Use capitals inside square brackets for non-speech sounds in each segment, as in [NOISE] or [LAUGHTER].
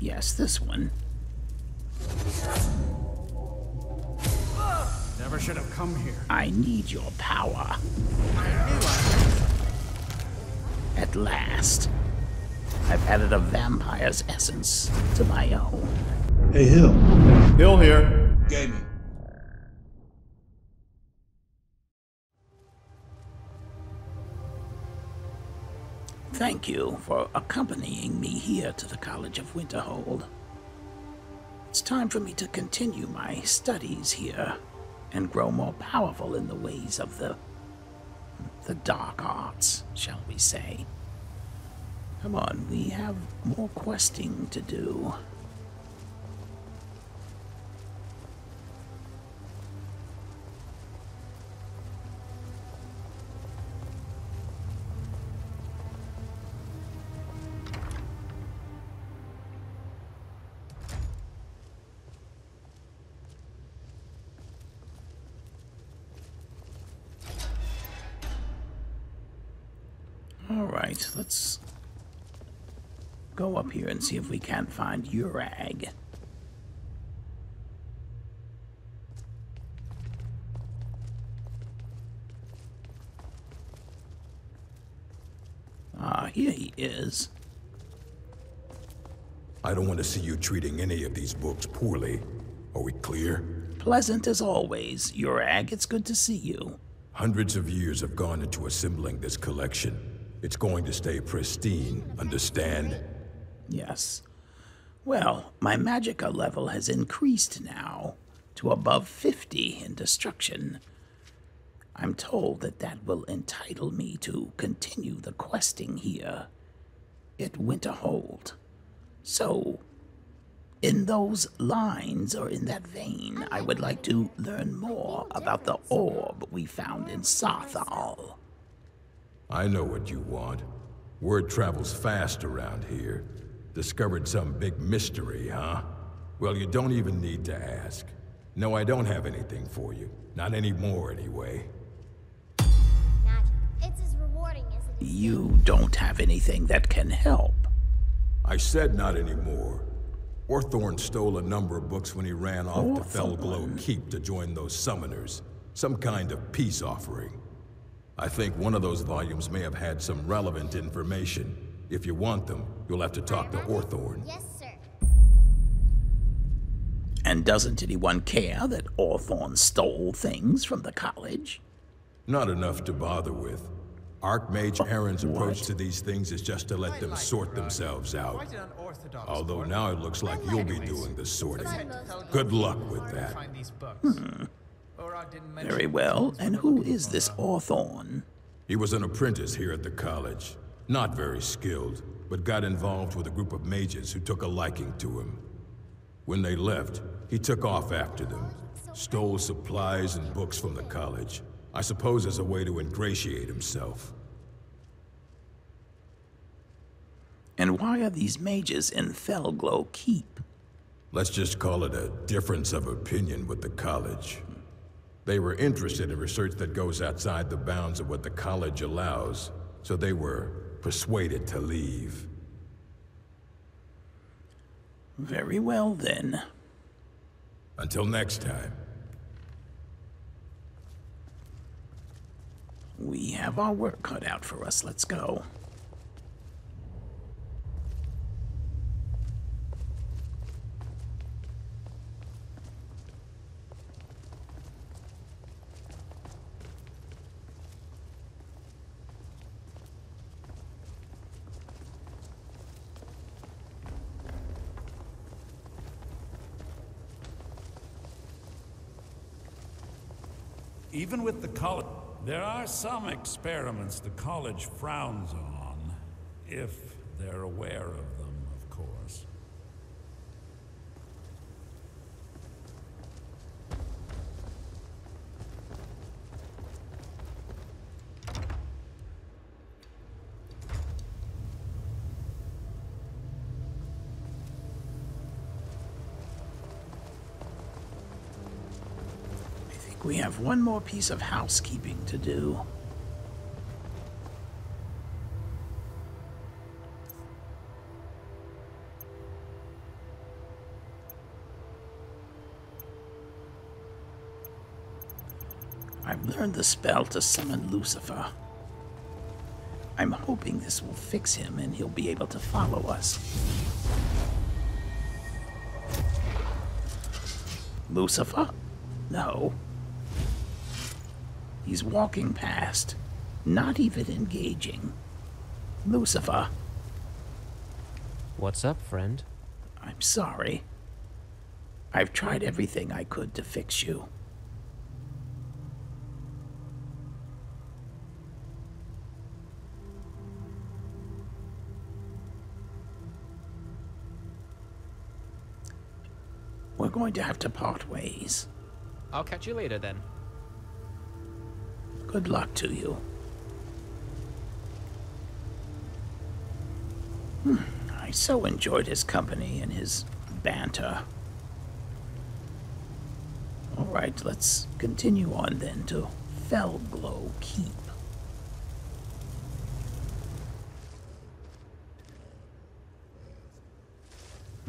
Yes, this one. Never should have come here. I need your power. At last. I've added a vampire's essence to my own. Hey, Hill. Hill here. Gaming. Thank you for accompanying me here to the College of Winterhold. It's time for me to continue my studies here and grow more powerful in the ways of the the dark arts, shall we say. Come on, we have more questing to do. All right, let's go up here and see if we can't find Urag. Ah, here he is. I don't want to see you treating any of these books poorly. Are we clear? Pleasant as always, Urag. It's good to see you. Hundreds of years have gone into assembling this collection. It's going to stay pristine, understand? Yes. Well, my magicka level has increased now to above 50 in destruction. I'm told that that will entitle me to continue the questing here at Winterhold. So, in those lines or in that vein, I would like to learn more about the orb we found in Saarthal. I know what you want. Word travels fast around here. Discovered some big mystery, huh? Well, you don't even need to ask. No, I don't have anything for you. Not anymore, anyway. Magic. It's as rewarding as it is. You don't have anything that can help. I said not anymore. Orthorn stole a number of books when he ran off to Fellglow Keep to join those summoners. Some kind of peace offering. I think one of those volumes may have had some relevant information. If you want them, you'll have to talk to Orthorn. Yes, sir. And doesn't anyone care that Orthorn stole things from the college? Not enough to bother with. Archmage oh, Aren's approach to these things is just to let them sort themselves out. Quite an unorthodox Although now it looks like you'll be doing the sorting. Good luck with that. Find these books. Urag didn't mention Very well. And who is this Orthorn? He was an apprentice here at the college. Not very skilled, but got involved with a group of mages who took a liking to him. When they left, he took off after them, stole supplies and books from the college. I suppose as a way to ingratiate himself. And why are these mages in Fellglow Keep? Let's just call it a difference of opinion with the college. They were interested in research that goes outside the bounds of what the college allows, so they were persuaded to leave. Very well then. Until next time. We have our work cut out for us. Let's go. Even with the college, there are some experiments the college frowns on, if they're aware of them, we have one more piece of housekeeping to do. I've learned the spell to summon Lucifer. I'm hoping this will fix him and he'll be able to follow us. Lucifer? No, He's walking past, not even engaging. Lucifer, What's up, friend? I'm sorry. I've tried everything I could to fix you. We're going to have to part ways. I'll catch you later then. Good luck to you. Hmm, I so enjoyed his company and his banter. All right, let's continue on then to Fellglow Keep.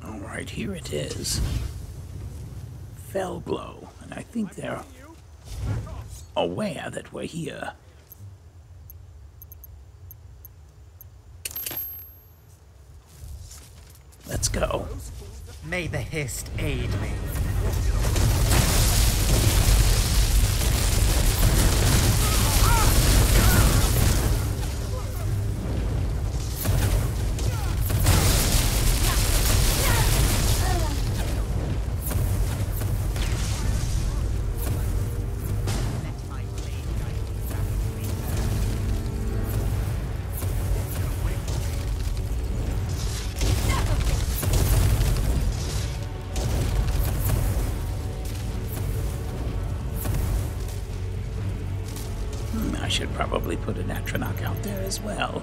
All right, here it is. Fellglow, and I think they're aware that we're here. Let's go. May the Hist aid me. Should probably put an Atronach out there as well.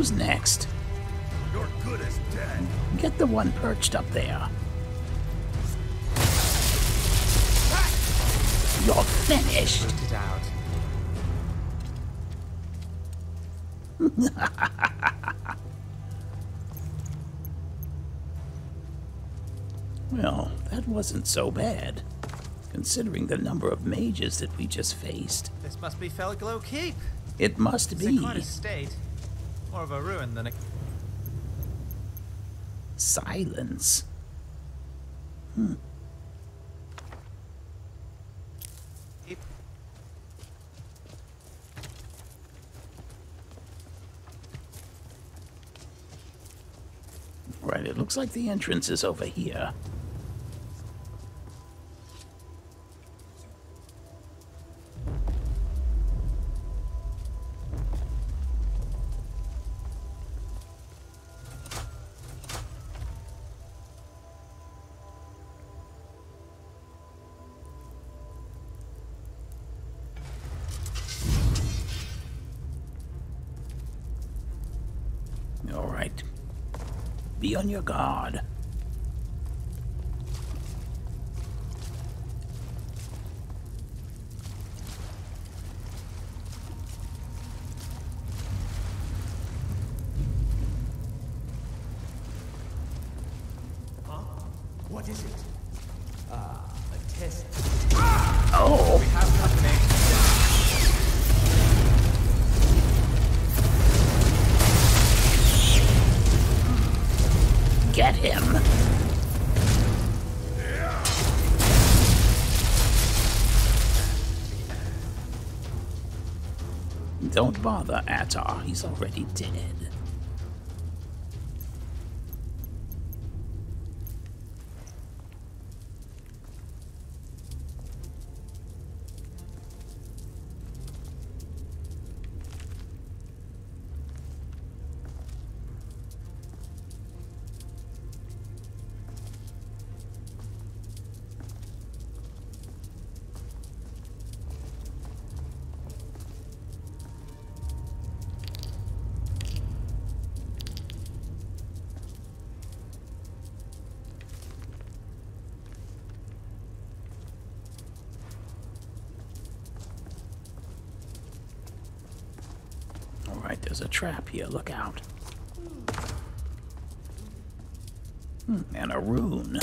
Who's next? You're good as dead. Get the one perched up there. You're finished. Put it out. [LAUGHS] Well, that wasn't so bad, considering the number of mages that we just faced. This must be Fellglow Keep. It must It's be in quite a state. More of a ruin than a. silence. Keep. Right, it looks like the entrance is over here. On your guard. What is it? Don't bother, Atar. He's already dead. There's a trap here. Look out. Hmm, and a rune.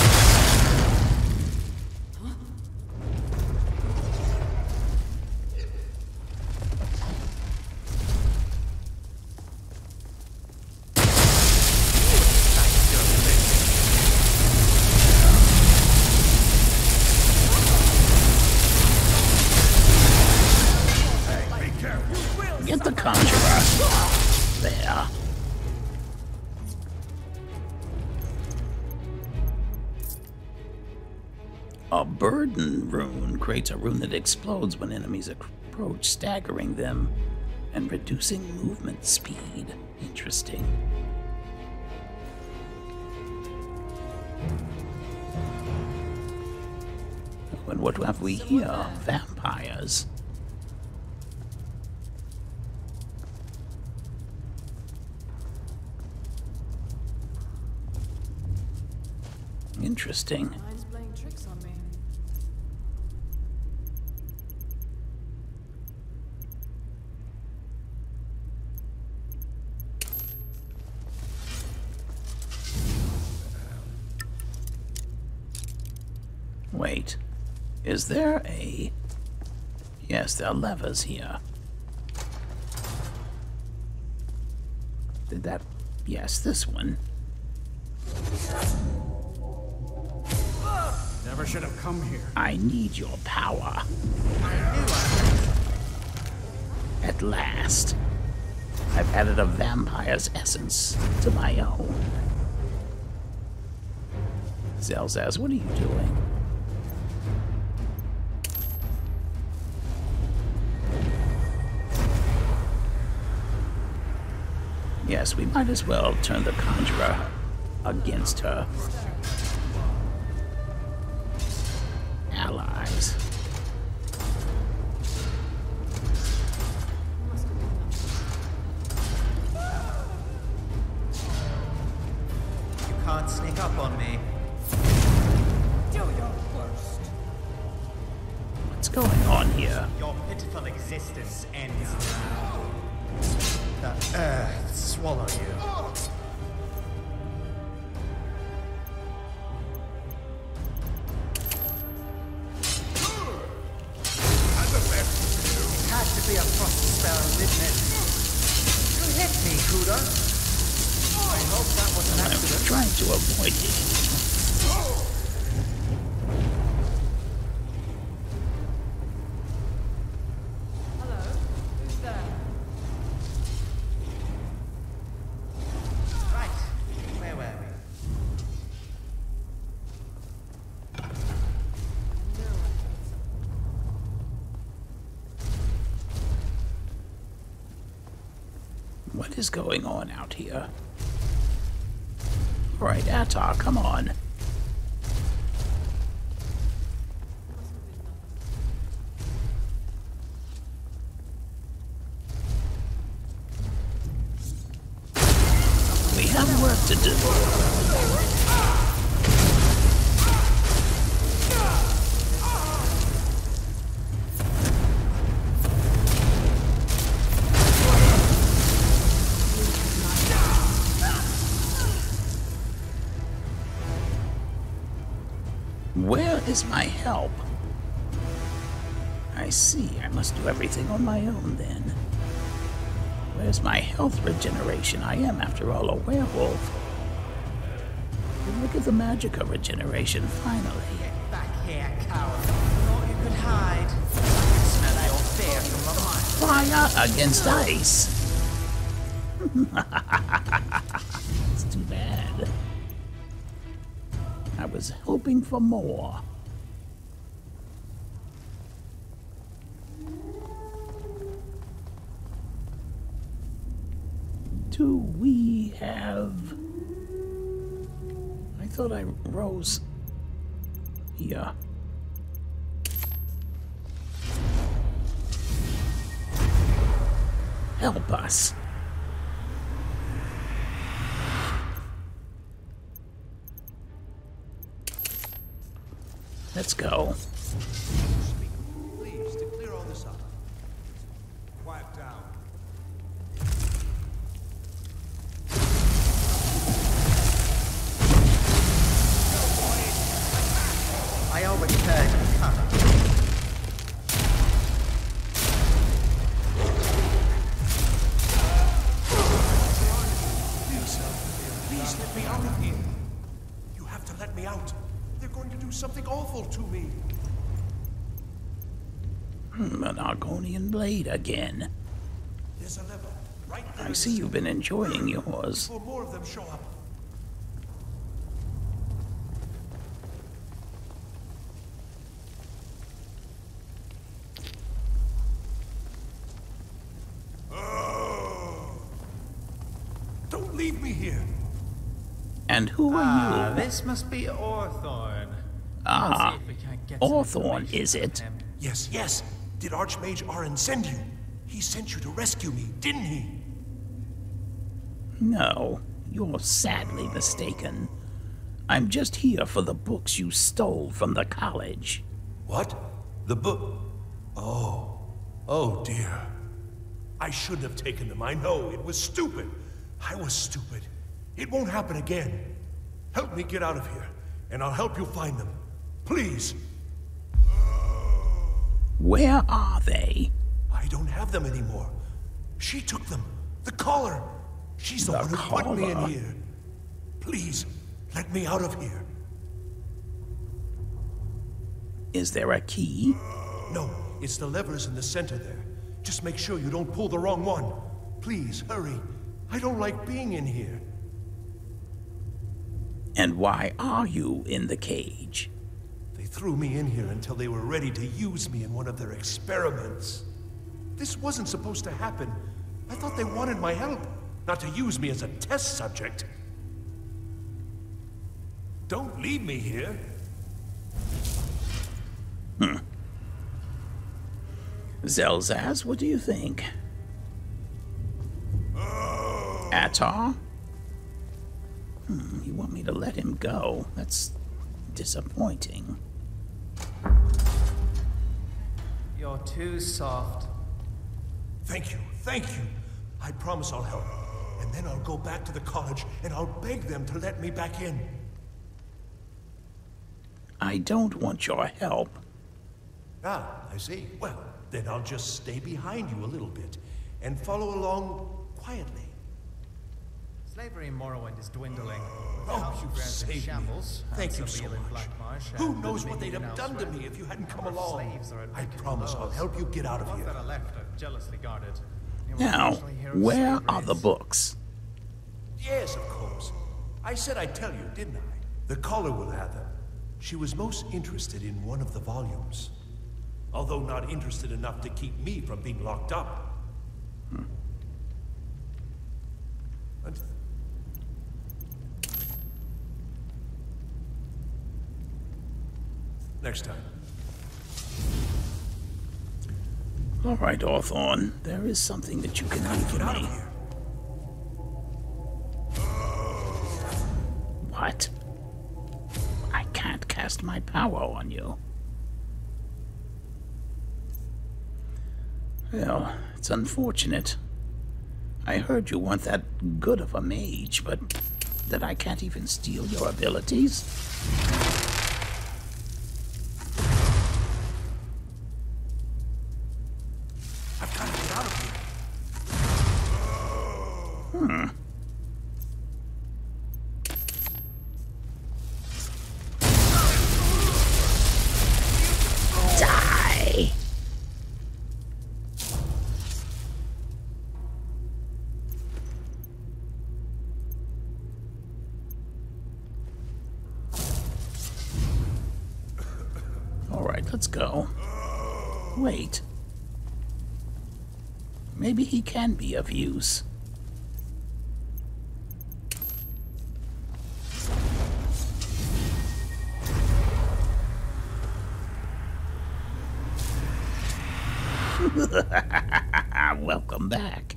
Creates a rune that explodes when enemies approach, staggering them and reducing movement speed. Interesting. Oh, and what have we here? Vampires. Interesting. Mine's playing tricks on me. Wait. Is there a. Yes, there are levers here. Did that. Yes, this one. Never should have come here. I need your power. At last. I've added a vampire's essence to my own. Zelzaz, what are you doing? Yes, we might as well turn the conjurer against her. Allies. You can't sneak up on me. Do your worst. What's going on here? Your pitiful existence ends now. The earth swallow you. Here? Atar, come on. We have work to do. Is my help? I see. I must do everything on my own then. Where's my health regeneration? I am, after all, a werewolf. And look at the magic of regeneration, finally. Back here, coward. Thought you could hide. I can smell your fear from a mile. Fire against ice. [LAUGHS] it's too bad. I was hoping for more. Do we have. I thought I rose Yeah. Help us. Let's go. Argonian again. There's a lever right there. I see you've been enjoying yours. Before more of them show up. Don't leave me here. And who are Ah, you? this must be Orthorn. Ah, Let's see if we can't get some Orthorn, is it? Yes, yes. Did Archmage Aren send you? He sent you to rescue me, didn't he? No, you're sadly mistaken. I'm just here for the books you stole from the college. What? The book? Oh. Oh, dear. I shouldn't have taken them. I know. It was stupid. I was stupid. It won't happen again. Help me get out of here, and I'll help you find them. Please. Where are they? I don't have them anymore. She took them. The Caller. She's the, The one who put me in here. Please, let me out of here. Is there a key? No, it's the levers in the center there. Just make sure you don't pull the wrong one. Please, hurry. I don't like being in here. And why are you in the cage? Threw me in here until they were ready to use me in one of their experiments. This wasn't supposed to happen. I thought they wanted my help, not to use me as a test subject. Don't leave me here. Hmm. Zelzaz, what do you think? Atar? Hmm, you want me to let him go? That's disappointing. You're too soft. Thank you, thank you. I promise I'll help. And then I'll go back to the college and I'll beg them to let me back in. I don't want your help. Ah, I see. Well, then I'll just stay behind you a little bit and follow along quietly. Slavery in Morrowind is dwindling. With Oh, the you of Grounds in saved me. Thank you so Seville in much. Blackmarsh, Who knows what they'd have done to me if you hadn't come along? slaves are at I victim promise I'll help you get out of here. that are left are jealously guarded. Now, unfortunately here of where are the books? Yes, of course. I said I'd tell you, didn't I? The caller will have them. She was most interested in one of the volumes. Although not interested enough to keep me from being locked up. Hmm. And- Next time. All right, Orthorn, there is something that you can do for me. here. What? I can't cast my power on you. Well, it's unfortunate. I heard you weren't that good of a mage, but that I can't even steal your abilities? All right, let's go. Wait. Maybe he can be of use. [LAUGHS] Welcome back.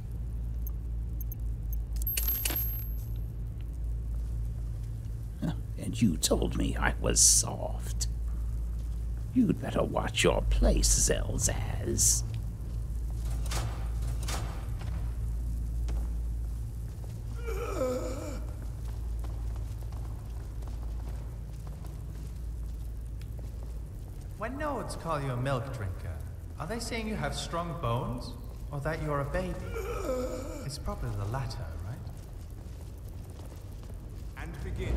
And you told me I was soft. You'd better watch your place, Zelzaz. When Nords call you a milk drinker, are they saying you have strong bones? Or that you're a baby? It's probably the latter, right? And begin.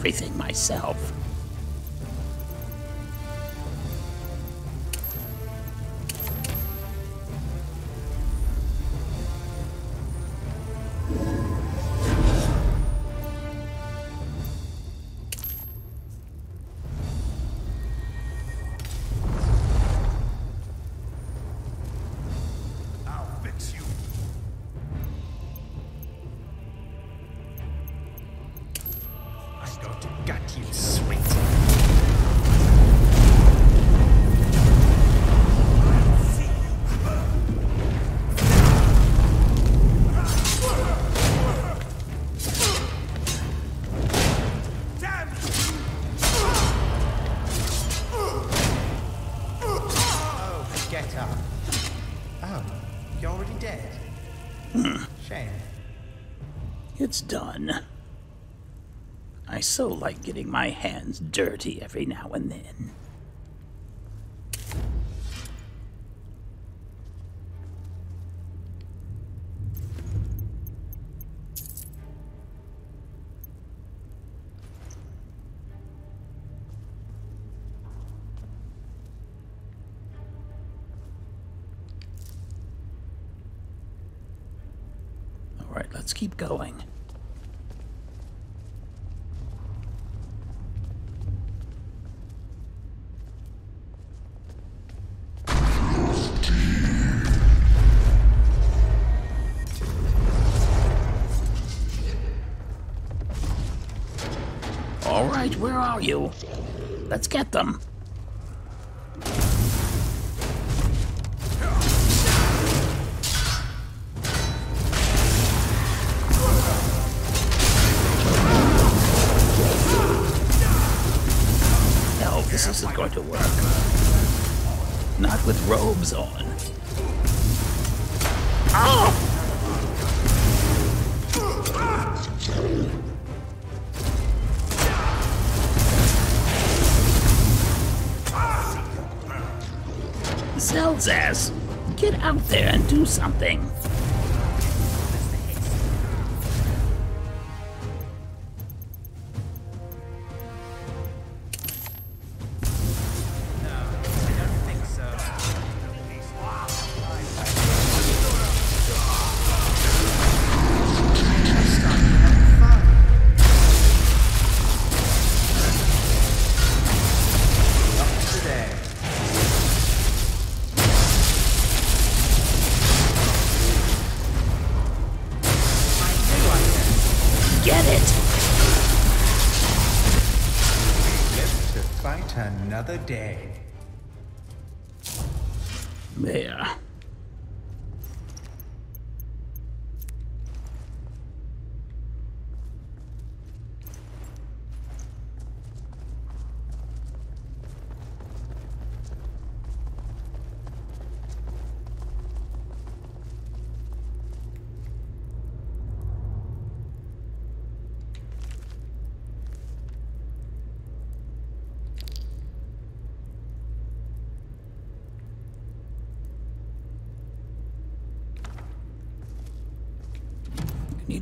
Everything myself? Up. Oh, you're already dead. Hmm. Shame. It's done. I so like getting my hands dirty every now and then. Keep going. All right, where are you? Let's get them. This isn't going to work. Not with robes on. Zelzaz, get out there and do something.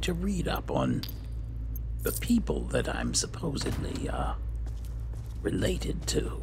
To read up on the people that I'm supposedly uh related to.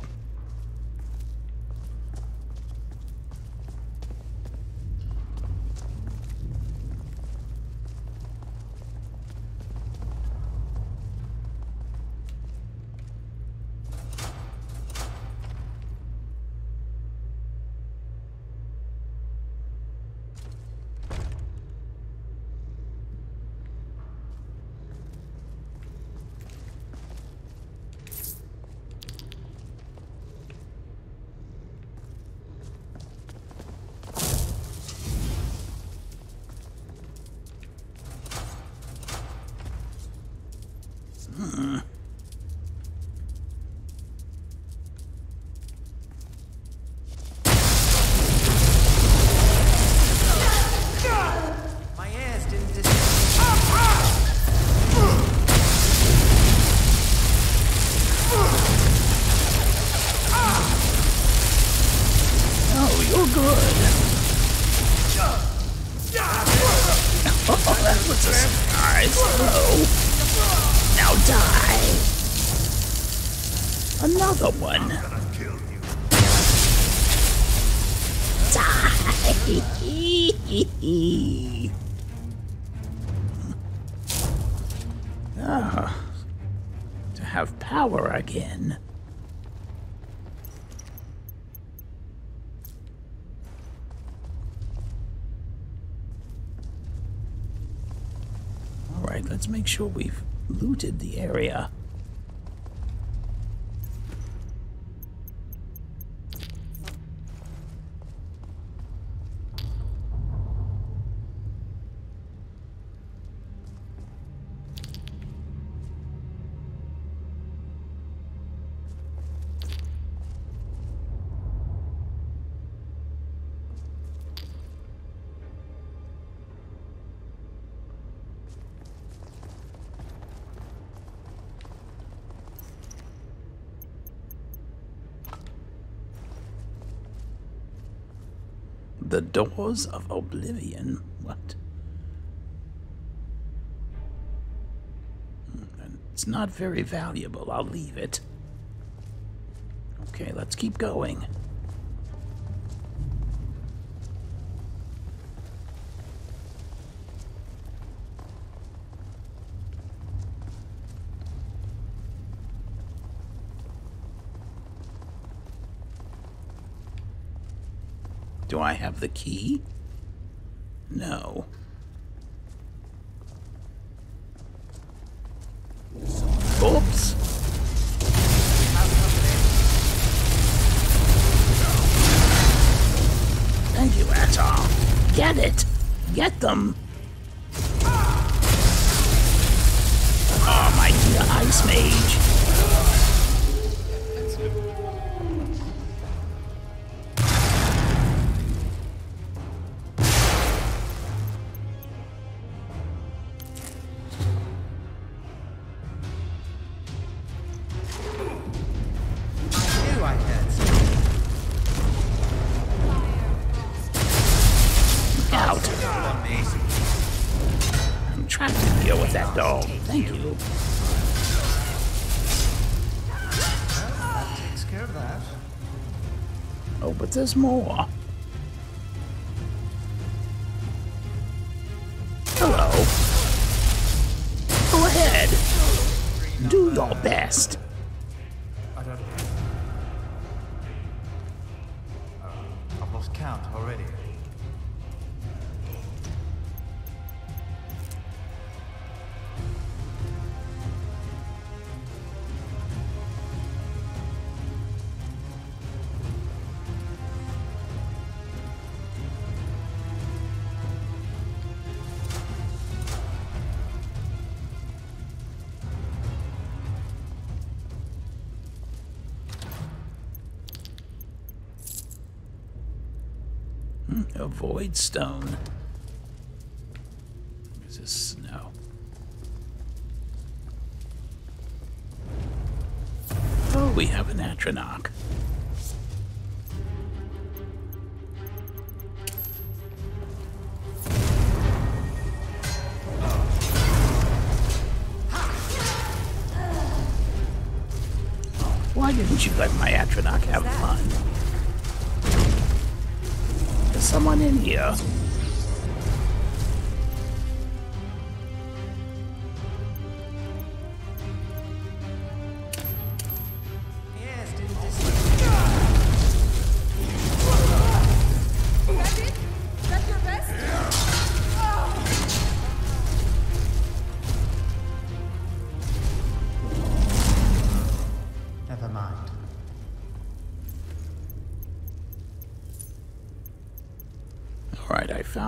Sure we've looted the area. The Doors of Oblivion. What? Hmm, It's not very valuable. I'll leave it. Okay, let's keep going. Do I have the key? No. Oops. Thank you, Atom. Get it. Get them. More. A void stone. Is this snow? Oh, we have an Atronach. Why didn't you let my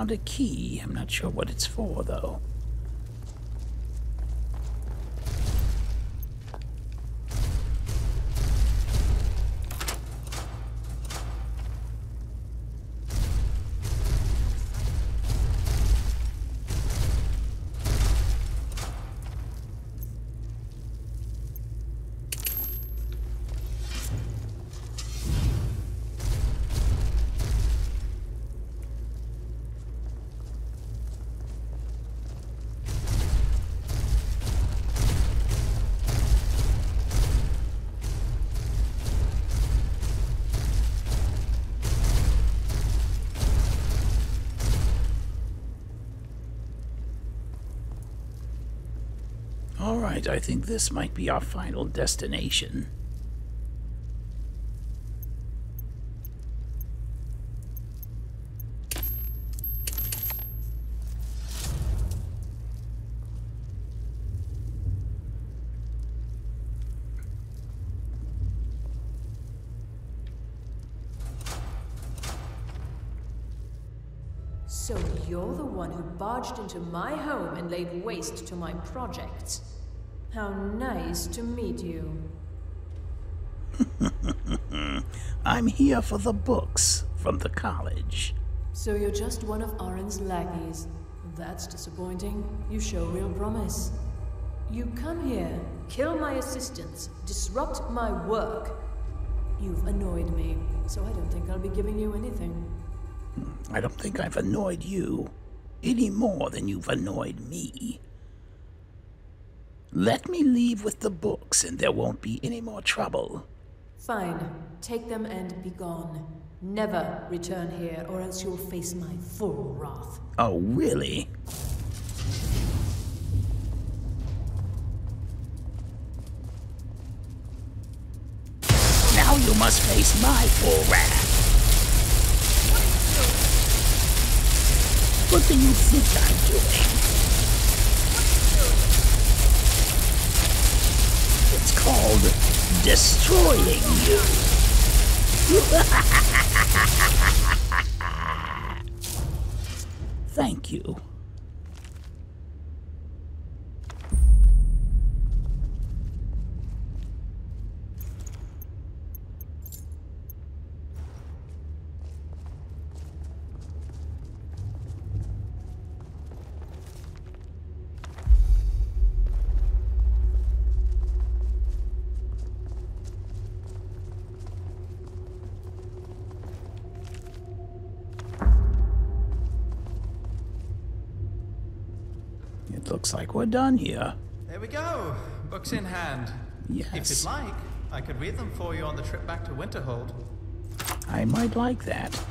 found a key. I'm not sure what it's for, though. I think this might be our final destination. So you're the one who barged into my home and laid waste to my projects. How nice to meet you. [LAUGHS] I'm here for the books from the college. So you're just one of Aren's lackeys. That's disappointing. You show real promise. You come here, kill my assistants, disrupt my work. You've annoyed me, so I don't think I'll be giving you anything. Hmm, I don't think I've annoyed you any more than you've annoyed me. Let me leave with the books and there won't be any more trouble. Fine. Take them and be gone. Never return here, or else you'll face my full wrath. Oh, really? Now you must face my full wrath. What do you think I'm doing? It's called destroying you. [LAUGHS] Thank you. Looks like we're done here. There we go. Books in hand. Yes. If you'd like, I could read them for you on the trip back to Winterhold. I might like that.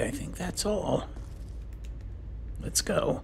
I think that's all. Let's go.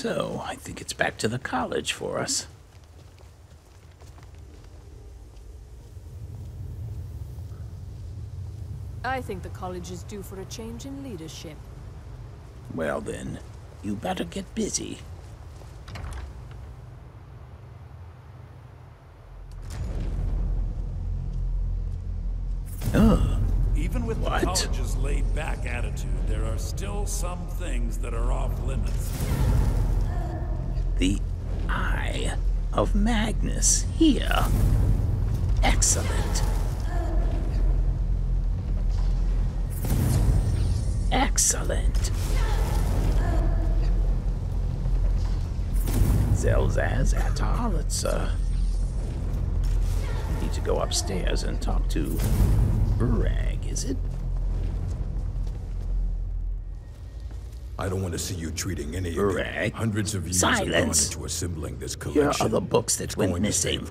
So, I think it's back to the college for us. I think the college is due for a change in leadership. Well, then, you better get busy. The Eye of Magnus here. Excellent. Excellent. Zelzaz Atar, let's, uh. Need to go upstairs and talk to Urag, is it? I don't want to see you treating any of the hundreds of years have gone Silence. into assembling this Here collection. are the books that went going missing.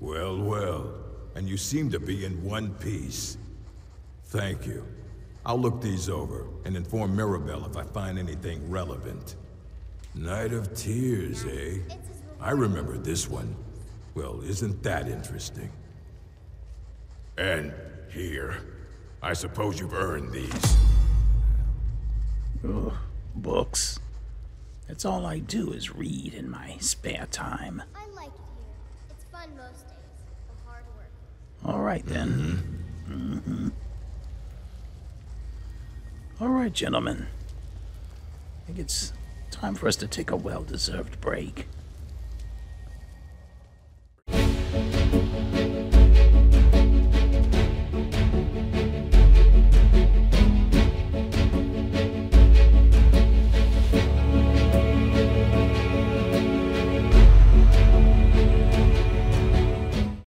Well, well. And you seem to be in one piece. Thank you. I'll look these over and inform Mirabelle if I find anything relevant. Night of Tears, eh? I remember this one. Well, isn't that interesting? And here. I suppose you've earned these. Ugh, books. That's all I do is read in my spare time. I like it here. It's fun most days. Hard work. All right then. Mm-hmm. All right, gentlemen. I think it's time for us to take a well-deserved break.